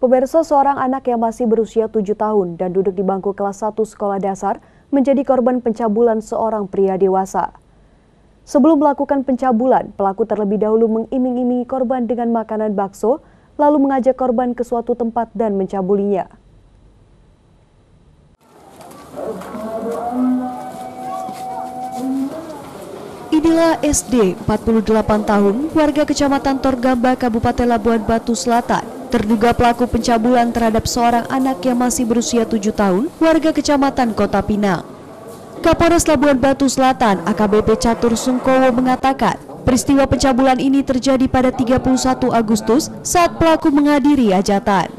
Pemirsa seorang anak yang masih berusia 7 tahun dan duduk di bangku kelas 1 sekolah dasar menjadi korban pencabulan seorang pria dewasa. Sebelum melakukan pencabulan, pelaku terlebih dahulu mengiming-imingi korban dengan makanan bakso, lalu mengajak korban ke suatu tempat dan mencabulinya. Inilah SD 48 tahun warga Kecamatan Torgamba Kabupaten Labuan Batu Selatan Terduga pelaku pencabulan terhadap seorang anak yang masih berusia tujuh tahun, warga kecamatan Kota Pinang. Kapolres Labuan Batu Selatan, AKBP Catur Sungkowo mengatakan, peristiwa pencabulan ini terjadi pada 31 Agustus saat pelaku menghadiri hajatan.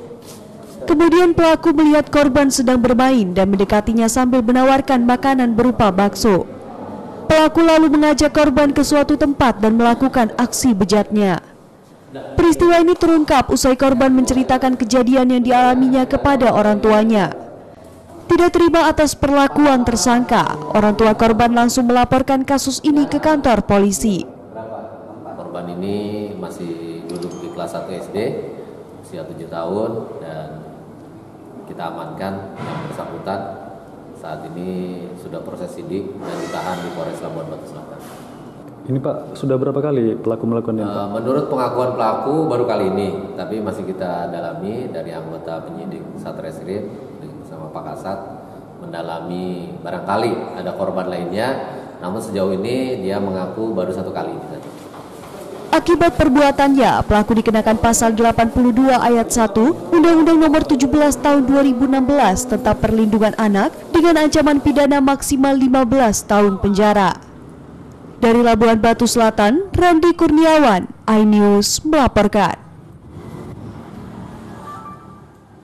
Kemudian pelaku melihat korban sedang bermain dan mendekatinya sambil menawarkan makanan berupa bakso. Pelaku lalu mengajak korban ke suatu tempat dan melakukan aksi bejatnya. Peristiwa ini terungkap usai korban menceritakan kejadian yang dialaminya kepada orang tuanya. Tidak terima atas perlakuan tersangka, orang tua korban langsung melaporkan kasus ini ke kantor polisi. Korban ini masih duduk di kelas 1 SD, usia 7 tahun, dan kita amankan yang bersangkutan. Saat ini sudah proses sidik dan ditahan di Polres Labuan Batu Selatan. Ini Pak, sudah berapa kali pelaku melakukan ini? Uh, menurut pengakuan pelaku baru kali ini, tapi masih kita dalami dari anggota penyidik Satreskrim bersama Pak Kasat mendalami barangkali ada korban lainnya, namun sejauh ini dia mengaku baru satu kali Akibat perbuatannya, pelaku dikenakan pasal 82 ayat 1 Undang-Undang Nomor 17 Tahun 2016 tentang Perlindungan Anak dengan ancaman pidana maksimal 15 tahun penjara. Dari Labuan Batu Selatan, Randy Kurniawan, iNews melaporkan.